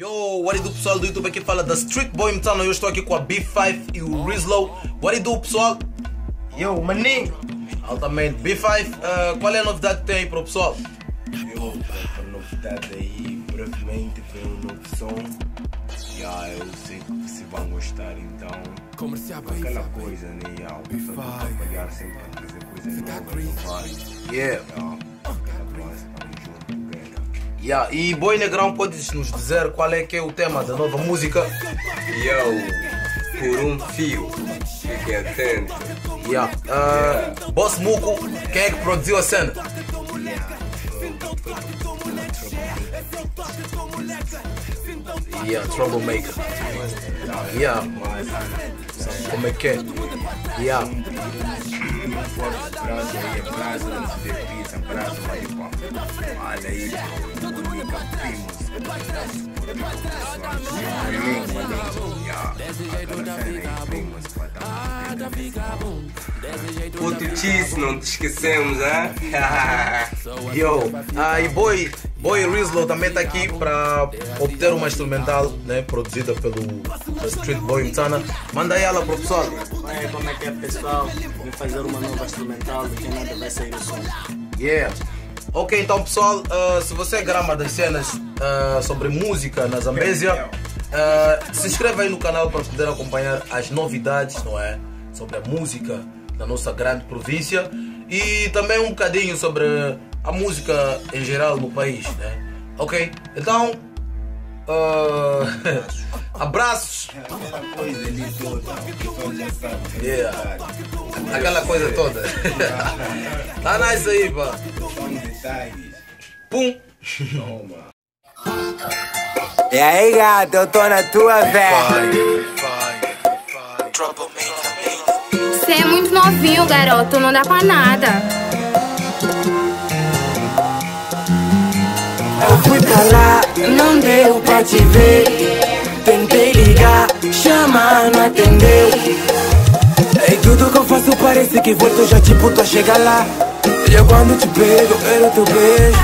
Yo, what do pessoal do YouTube aqui fala da Street Boy Mtano, eu estou aqui com a B5 e o Rizlo. What do pessoal? Yo, maninho! Altamente. B5, uh, qual é a novidade que tem aí para o pessoal? Eu, a novidade aí, brevemente vem um novo som. Yeah, eu sei que se vão gostar, então. Comercial Aquela coisa, né? Yeah, o pessoal tem trabalhar sempre a fazer coisas novas, inovar. Yeah. Yeah, Yeah. E Boy Negrão, podes nos dizer qual é que é o tema da nova música? Yo, por um fio, fique atento. Yeah. Uh, Boss Muco, quem é que produziu a cena? Yeah, Troublemaker. Yeah. Como é que é? Yeah. Aí, aí. Olha aí, aí, Puto cheese, não te esquecemos, hein? Yo, e Boy, Boy Rizlo também está aqui para obter uma instrumental né, produzida pelo Street Boy Mtana. Manda aí ela pro pessoal. Aí, como é que é pessoal? Vim fazer uma nova instrumental do que nada vai sair o som. Yeah. Ok, então pessoal, ah, se você é grama das cenas ah, sobre música na Zambésia, ah, se inscreva aí no canal para poder acompanhar as novidades, não é? Sobre a música da nossa grande província e também um bocadinho sobre a música em geral no país, né? Ok? Então, ah, abraços! Aquela coisa ali toda. Yeah. Aquela coisa toda. tá nice aí, pá. Pum! Toma. E aí, gato, eu tô na tua velha. Você é muito novinho, garoto, não dá pra nada. Fui pra lá, não deu pra te ver. Tentei ligar, chamar, não atendeu. E tudo que eu faço parece que volto já tipo tô a chegar lá. E eu quando te pego, era o teu beijo.